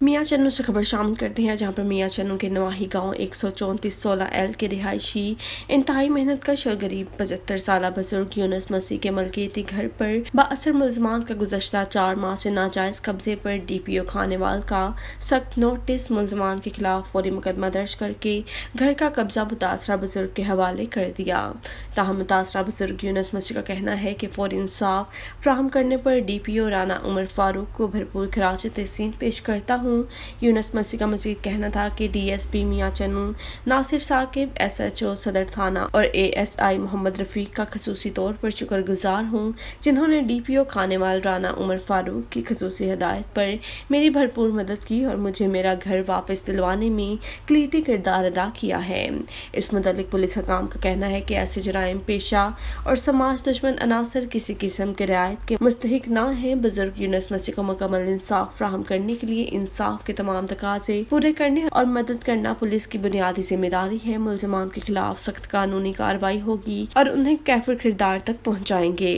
मियाँ चन्नू से खबर शामिल करते हैं, जहाँ पर मियाँ चन्नू के नवाही गाँव एक सौ चौंतीस सोलह एल के रिहायशी इंतहाई मेहनत का शर गरीब पचहत्तर साल बुज़ुर्ग यूनस मसीह के मलकियती घर पर बासर मुलजमान का गुजशत चार माह से नाजायज कब्जे पर डी पी ओ खानेवाल का सख्त नोटिस मुलजमान के खिलाफ फौरी मुकदमा दर्ज करके घर का कब्जा मुतासरा बुज़ुर्ग के हवाले कर दिया। ताहम मुतासरा बुज़ुर्ग यूनस मसीह का कहना है कि फौरी इंसाफ फ्राहम करने पर D P O Rana Umar Farooq को भरपूर खराज तहसीन पेश करता हूँ। यूनस मसीह का मजीद कहना था कि डीएसपी मियाँ चनू, नासिर साकिब एसएचओ सदर थाना और एएसआई मोहम्मद रफीक का खसूसी तौर पर शुक्रगुजार हूँ, जिन्होंने डीपीओ खानेवाल राना उमर फारूक की खसूसी हदायत पर मेरी भरपूर मदद की और मुझे मेरा घर वापस दिलवाने में कलीती किरदार अदा किया है। इस मुतलिक पुलिस हकाम का कहना है कि ऐसे जराइम पेशा और समाज दुश्मन अनासर किसी किस्म के रियायत के मुस्तक न है। बुज़ुर्ग यूनस मसीह को मुकम्मल इंसाफ फ्राहम करने के लिए इंसाफ के तमाम तकाजे पूरे करने और मदद करना पुलिस की बुनियादी ज़िम्मेदारी है। मुलजमान के खिलाफ सख्त कानूनी कार्रवाई होगी और उन्हें कैफर किरदार तक पहुँचाएँगे।